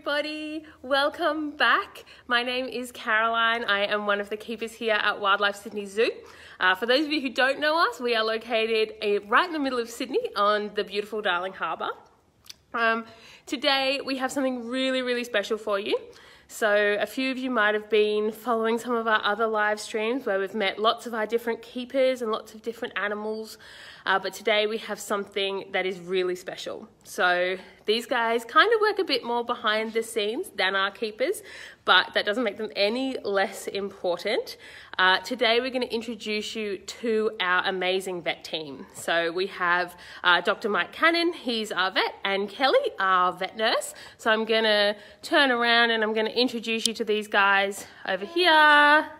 everybody. Welcome back. My name is Caroline. I am one of the keepers here at Wildlife Sydney Zoo. Uh, for those of you who don't know us, we are located uh, right in the middle of Sydney on the beautiful Darling Harbour. Um, today we have something really, really special for you. So a few of you might have been following some of our other live streams where we've met lots of our different keepers and lots of different animals. Uh, but today we have something that is really special. So these guys kind of work a bit more behind the scenes than our keepers, but that doesn't make them any less important. Uh, today we're going to introduce you to our amazing vet team. So we have uh, Dr. Mike Cannon, he's our vet, and Kelly, our vet nurse. So I'm going to turn around and I'm going to introduce you to these guys over here.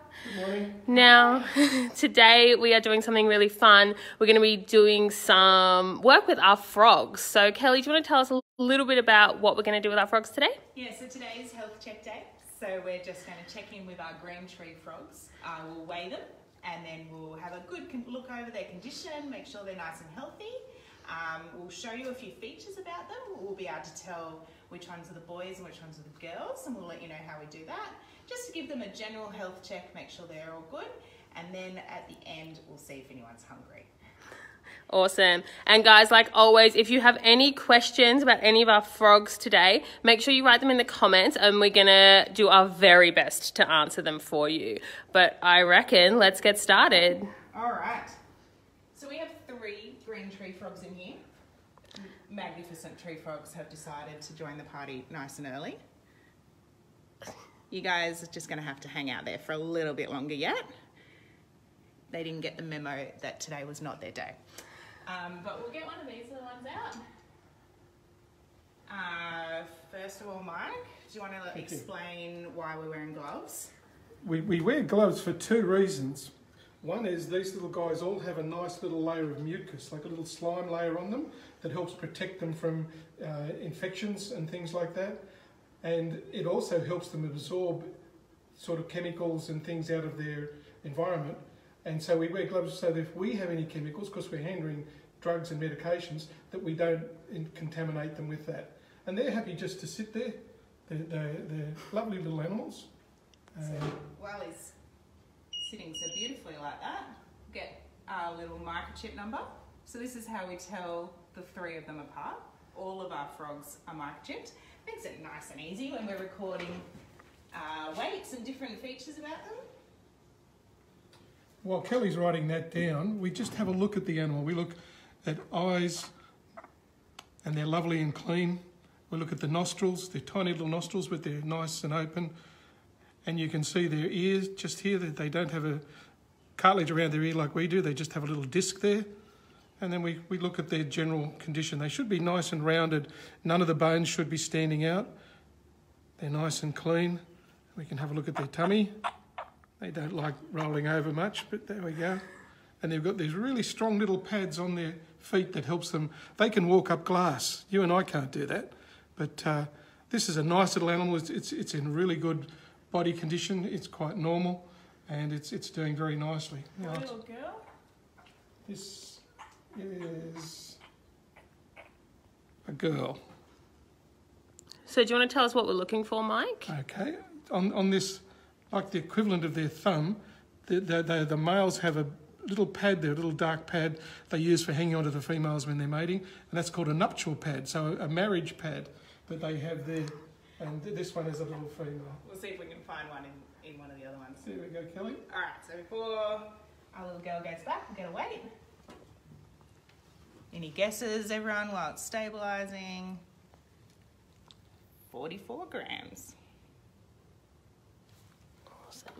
Now, today we are doing something really fun. We're going to be doing some work with our frogs. So, Kelly, do you want to tell us a little bit about what we're going to do with our frogs today? Yeah, so today is health check day. So we're just going to check in with our green tree frogs. Uh, we'll weigh them and then we'll have a good look over their condition, make sure they're nice and healthy. Um, we'll show you a few features about them. We'll be able to tell which ones are the boys and which ones are the girls and we'll let you know how we do that. Just to give them a general health check, make sure they're all good. And then at the end, we'll see if anyone's hungry. Awesome. And guys, like always, if you have any questions about any of our frogs today, make sure you write them in the comments and we're going to do our very best to answer them for you. But I reckon let's get started. All right. So we have three green tree frogs in here. Magnificent tree frogs have decided to join the party nice and early. You guys are just going to have to hang out there for a little bit longer yet. They didn't get the memo that today was not their day. Um, but we'll get one of these little ones out. Uh, first of all, Mike, do you want to explain why we're wearing gloves? We, we wear gloves for two reasons. One is these little guys all have a nice little layer of mucus, like a little slime layer on them that helps protect them from uh, infections and things like that. And it also helps them absorb sort of chemicals and things out of their environment. And so we wear gloves so that if we have any chemicals, because we're handling drugs and medications, that we don't contaminate them with that. And they're happy just to sit there. They're, they're, they're lovely little animals. So um, while he's sitting so beautifully like that, get our little microchip number. So this is how we tell the three of them apart. All of our frogs are microchipped. Makes it nice and easy when we're recording uh, weights and different features about them. While Kelly's writing that down, we just have a look at the animal. We look at eyes, and they're lovely and clean. We look at the nostrils, they're tiny little nostrils, but they're nice and open. And you can see their ears just here, that they don't have a cartilage around their ear like we do, they just have a little disc there. And then we, we look at their general condition. They should be nice and rounded. None of the bones should be standing out. They're nice and clean. We can have a look at their tummy. They don't like rolling over much, but there we go. And they've got these really strong little pads on their feet that helps them. They can walk up glass. You and I can't do that. But uh, this is a nice little animal. It's, it's, it's in really good body condition. It's quite normal and it's, it's doing very nicely. Now, little girl. This is a girl. So, do you want to tell us what we're looking for, Mike? Okay. On, on this, like the equivalent of their thumb, the, the, the, the males have a little pad there, a little dark pad they use for hanging onto the females when they're mating, and that's called a nuptial pad, so a marriage pad that they have there. And this one is a little female. We'll see if we can find one in, in one of the other ones. There we go, Kelly. All right, so before our little girl goes back, we're going to wait. Any guesses, everyone, while it's stabilizing? 44 grams. Awesome.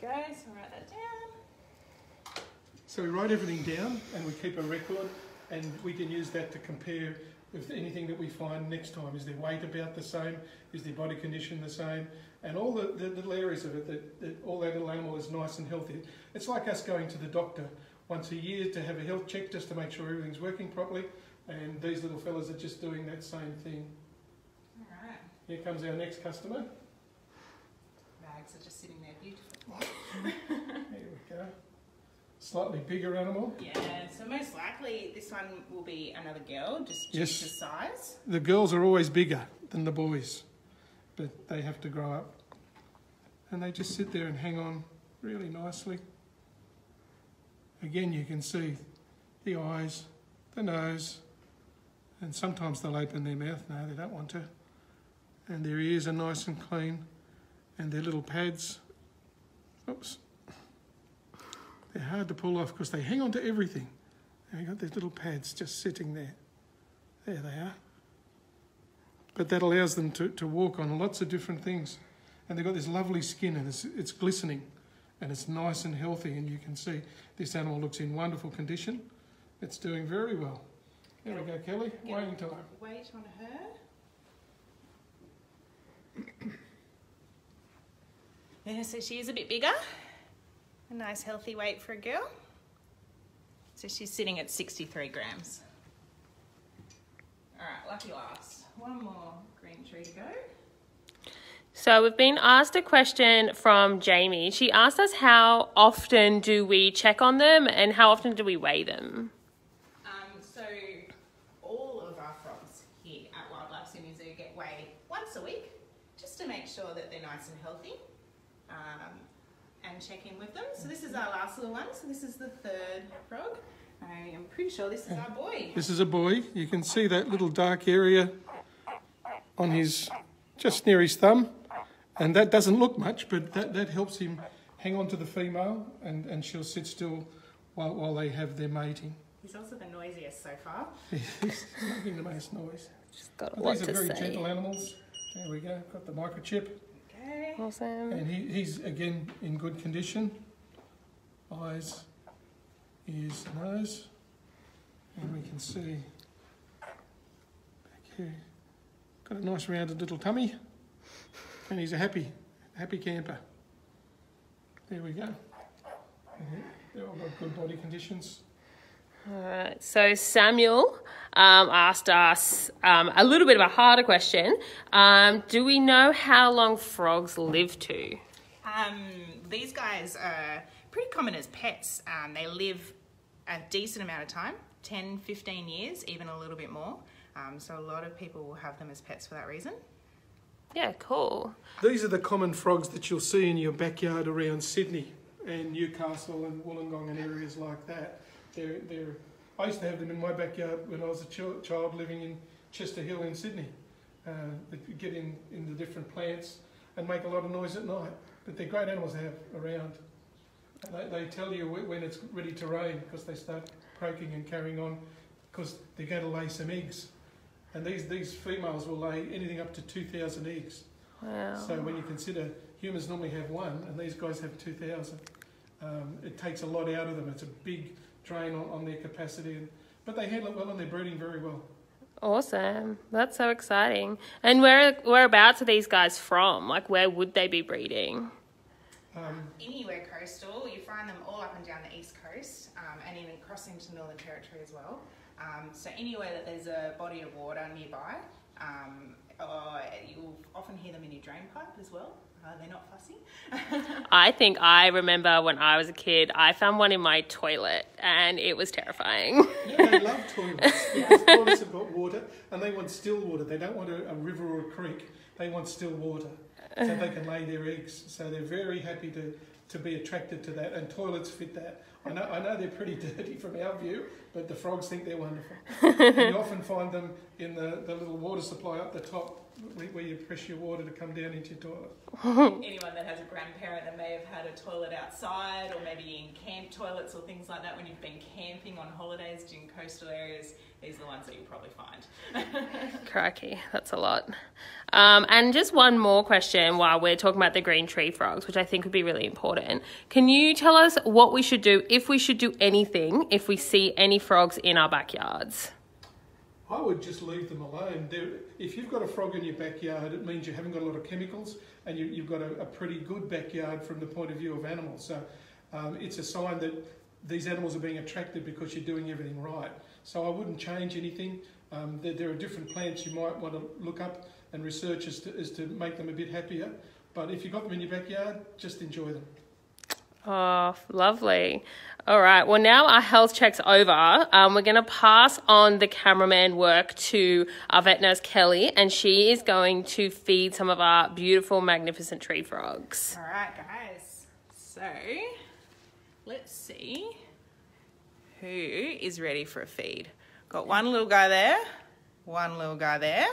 There we go, so write that down. So we write everything down and we keep a record and we can use that to compare with anything that we find next time. Is their weight about the same? Is their body condition the same? And all the, the little areas of it, that, that all that little animal is nice and healthy. It's like us going to the doctor once a year to have a health check just to make sure everything's working properly. And these little fellas are just doing that same thing. All right. Here comes our next customer. Bags are just sitting there beautiful. There we go. Slightly bigger animal. Yeah, so most likely this one will be another girl, just due Yes. to size. The girls are always bigger than the boys. but they have to grow up. And they just sit there and hang on really nicely. Again, you can see the eyes, the nose, and sometimes they'll open their mouth. No, they don't want to. And their ears are nice and clean, and their little pads. Oops. They're hard to pull off because they hang on to everything. And you've got these little pads just sitting there. There they are. But that allows them to, to walk on lots of different things. And they've got this lovely skin and it's, it's glistening and it's nice and healthy. And you can see this animal looks in wonderful condition. It's doing very well. There we go, Kelly. Get Waiting time. Wait on her. Yeah, so she is a bit bigger. A nice healthy weight for a girl. So she's sitting at 63 grams. All right, lucky last. One more green tree to go. So we've been asked a question from Jamie. She asked us how often do we check on them and how often do we weigh them? Um, so all of our frogs here at Wildlife Sydney Zoo get weighed once a week, just to make sure that they're nice and healthy, um, and check in with them. So this is our last little one. So this is the third frog. I am pretty sure this is our boy. This is a boy. You can see that little dark area on his, just near his thumb. And that doesn't look much, but that, that helps him hang on to the female and, and she'll sit still while, while they have their mating. He's also the noisiest so far. He's making the most noise. She's got a lot these are to very say. gentle animals. There we go, got the microchip. Okay. Awesome. And he, he's again in good condition. Eyes, ears, nose. And we can see back here, got a nice rounded little tummy. And he's a happy, happy camper. There we go. They've all got good body conditions. Alright, so Samuel um, asked us um, a little bit of a harder question. Um, do we know how long frogs live to? Um, these guys are pretty common as pets. Um, they live a decent amount of time 10, 15 years, even a little bit more. Um, so a lot of people will have them as pets for that reason. Yeah, cool. These are the common frogs that you'll see in your backyard around Sydney and Newcastle and Wollongong and areas like that. They're, they're, I used to have them in my backyard when I was a ch- child living in Chester Hill in Sydney. Uh, they get in, in the different plants and make a lot of noise at night. But they're great animals to have around. They, they tell you when it's ready to rain because they start croaking and carrying on because they're going to lay some eggs. And these, these females will lay anything up to 2,000 eggs. Wow. So when you consider humans normally have one and these guys have 2,000, um, it takes a lot out of them. It's a big drain on, on their capacity. And, but they handle it well and they're breeding very well. Awesome. That's so exciting. And where whereabouts are these guys from? Like where would they be breeding? Um, Anywhere coastal, you find them all up and down the east coast um, and even crossing to Northern Territory as well. Um, so anywhere that there's a body of water nearby, um, or you'll often hear them in your drain pipe as well. Uh, they're not fussy. I think I remember when I was a kid, I found one in my toilet and it was terrifying. yeah, they love toilets because toilets have got water and they want still water. They don't want a, a river or a creek. They want still water so they can lay their eggs. So they're very happy to, to be attracted to that and toilets fit that. I know, I know they're pretty dirty from our view, but the frogs think they're wonderful. and you often find them in the, the little water supply up the top where, where you press your water to come down into your toilet. Anyone that has a grandparent that may have had a toilet outside or maybe in camp toilets or things like that when you've been camping on holidays in coastal areas, these are the ones that you'll probably find. Crikey, that's a lot. Um, and just one more question while we're talking about the green tree frogs, which I think would be really important. Can you tell us what we should do if we should do anything if we see any frogs in our backyards? I would just leave them alone. They're, if you've got a frog in your backyard, it means you haven't got a lot of chemicals and you, you've got a, a pretty good backyard from the point of view of animals. So um, it's a sign that these animals are being attracted because you're doing everything right. So I wouldn't change anything. Um, there, there are different plants you might want to look up and research as to, as to make them a bit happier. But if you've got them in your backyard, just enjoy them. Oh, lovely. All right. Well, now our health check's over. Um, we're going to pass on the cameraman work to our vet nurse, Kelly, and she is going to feed some of our beautiful, magnificent tree frogs. All right, guys. So let's see who is ready for a feed. Got one little guy there, one little guy there.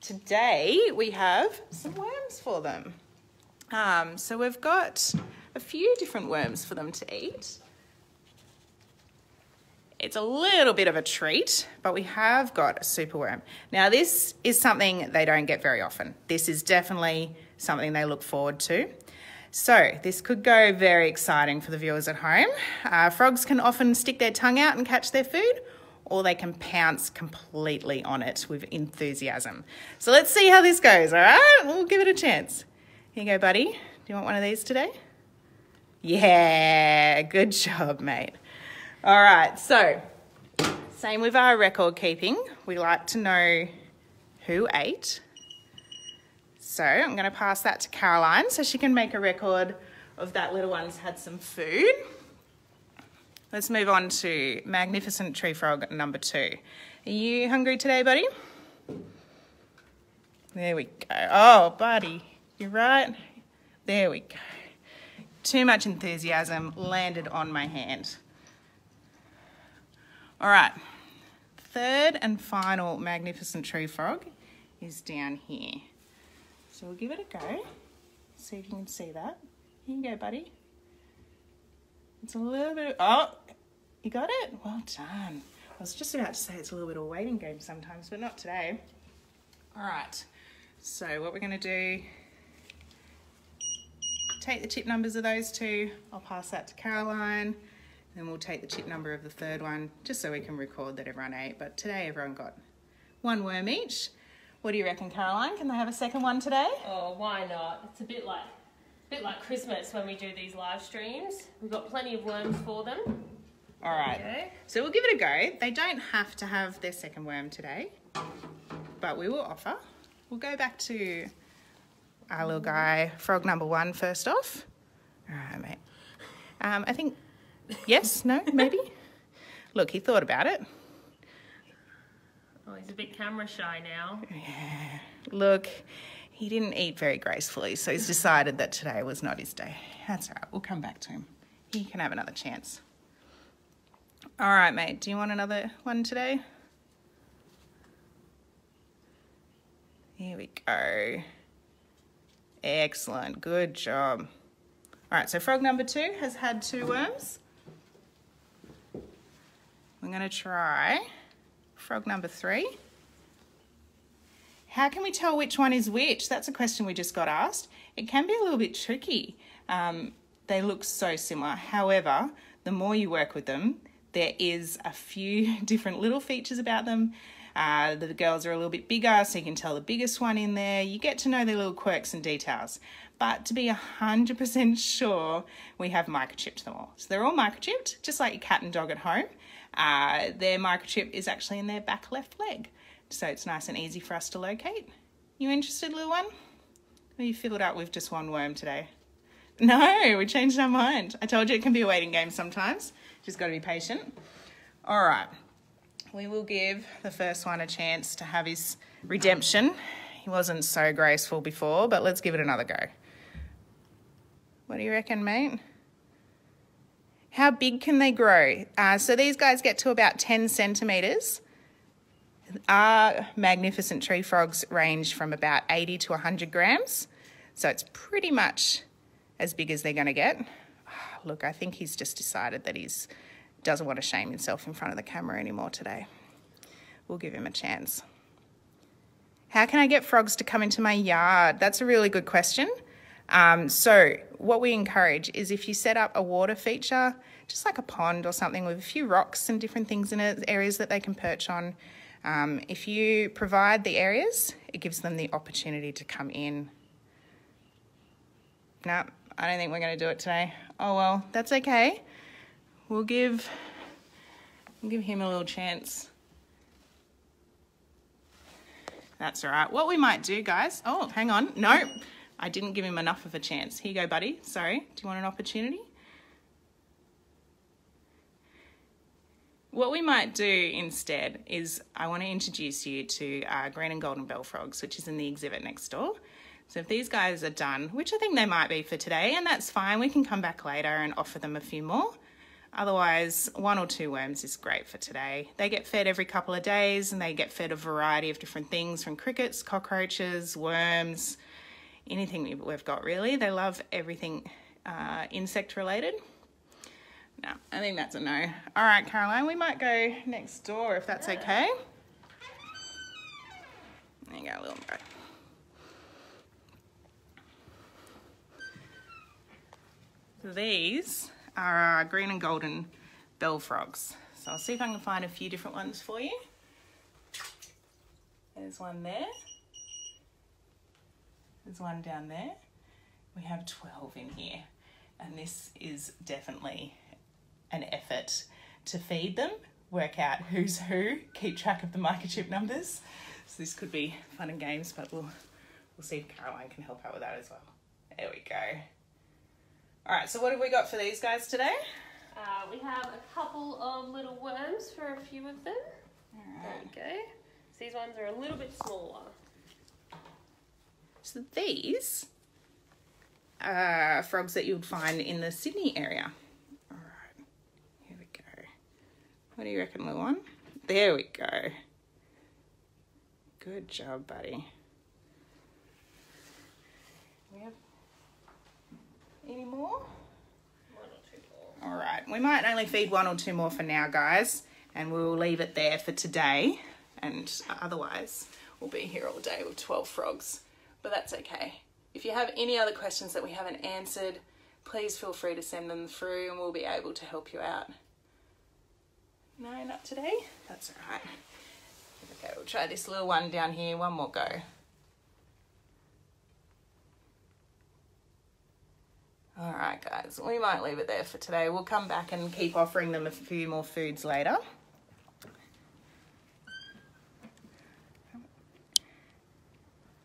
Today we have some worms for them. Um, so we've got a few different worms for them to eat. It's a little bit of a treat, but we have got a superworm. Now, this is something they don't get very often. This is definitely something they look forward to. So, this could go very exciting for the viewers at home. Uh, frogs can often stick their tongue out and catch their food, or they can pounce completely on it with enthusiasm. So, let's see how this goes, all right? We'll give it a chance. Here you go, buddy. Do you want one of these today? Yeah, good job, mate. All right, so same with our record keeping. We like to know who ate. So I'm going to pass that to Caroline so she can make a record of that little one's had some food. Let's move on to Magnificent Tree Frog number two. Are you hungry today, buddy? There we go. Oh, buddy, you're right. There we go. Too much enthusiasm landed on my hand. All right, third and final magnificent tree frog is down here. So we'll give it a go. See if you can see that. Here you go, buddy. It's a little bit, of, oh, you got it? Well done. I was just about to say it's a little bit of a waiting game sometimes, but not today. All right, so what we're gonna do take the chip numbers of those two. I'll pass that to Caroline. Then we'll take the chip number of the third one, just so we can record that everyone ate. But today everyone got one worm each. What do you reckon, Caroline? Can they have a second one today? Oh, why not? It's a bit like, a bit like Christmas when we do these live streams. We've got plenty of worms for them. All right. So we'll give it a go. They don't have to have their second worm today, but we will offer. We'll go back to our little guy, frog number one, first off. All right, mate. Um, I think, yes, no, maybe? Look, he thought about it. Oh, he's a bit camera shy now. Yeah. Look, he didn't eat very gracefully, so he's decided that today was not his day. That's all right, we'll come back to him. He can have another chance. All right, mate, do you want another one today? Here we go. Excellent, good job. All right, so frog number two has had two worms. I'm gonna try frog number three. How can we tell which one is which? That's a question we just got asked. It can be a little bit tricky. Um, they look so similar. However, the more you work with them, there is a few different little features about them. Uh, the girls are a little bit bigger, so you can tell the biggest one in there. You get to know their little quirks and details. But to be 100% sure, we have microchipped them all. So they're all microchipped, just like your cat and dog at home. Uh, their microchip is actually in their back left leg. So it's nice and easy for us to locate. You interested, little one? Or you filled up with just one worm today? No, we changed our mind. I told you it can be a waiting game sometimes. Just got to be patient. All right. We will give the first one a chance to have his redemption. He wasn't so graceful before, but let's give it another go. What do you reckon, mate? How big can they grow? Uh, so these guys get to about 10 centimetres. Our magnificent tree frogs range from about 80 to 100 grams. So it's pretty much as big as they're going to get. Look, I think he's just decided that he's doesn't want to shame himself in front of the camera anymore today. We'll give him a chance. How can I get frogs to come into my yard? That's a really good question. Um, so, what we encourage is if you set up a water feature, just like a pond or something with a few rocks and different things in it, areas that they can perch on, um, if you provide the areas, it gives them the opportunity to come in. No, I don't think we're going to do it today. Oh well, that's okay. We'll give we'll give him a little chance. That's all right. What we might do, guys. Oh, hang on. No, I didn't give him enough of a chance. Here you go, buddy. Sorry. Do you want an opportunity? What we might do instead is I want to introduce you to uh, green and golden bell frogs, which is in the exhibit next door. So if these guys are done, which I think they might be for today, and that's fine, we can come back later and offer them a few more. Otherwise, one or two worms is great for today. They get fed every couple of days and they get fed a variety of different things from crickets, cockroaches, worms, anything we've got really. They love everything uh, insect related. No, I think that's a no. All right, Caroline, we might go next door if that's okay. There you go, little bro. These are our green and golden bell frogs. So I'll see if I can find a few different ones for you. There's one there. There's one down there. We have 12 in here. And this is definitely an effort to feed them, work out who's who, keep track of the microchip numbers. So this could be fun and games, but we'll, we'll see if Caroline can help out with that as well. There we go. All right, so what have we got for these guys today? Uh, we have a couple of little worms for a few of them. There we go. So these ones are a little bit smaller. So these are frogs that you would find in the Sydney area. All right, here we go. What do you reckon, little one? There we go. Good job, buddy. We have any more? All right, we might only feed one or two more for now, guys, and we'll leave it there for today. And otherwise, we'll be here all day with 12 frogs, but that's okay. If you have any other questions that we haven't answered, please feel free to send them through and we'll be able to help you out. No, not today? That's all right. Okay, we'll try this little one down here. One more go. All right, guys, we might leave it there for today. We'll come back and keep offering them a few more foods later.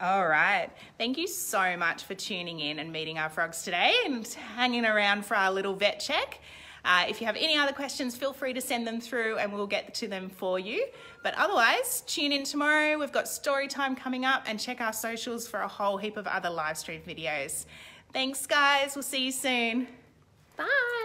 All right. Thank you so much for tuning in and meeting our frogs today and hanging around for our little vet check. Uh, if you have any other questions, feel free to send them through and we'll get to them for you. But otherwise, tune in tomorrow. We've got story time coming up and check our socials for a whole heap of other live stream videos. Thanks, guys. We'll see you soon. Bye.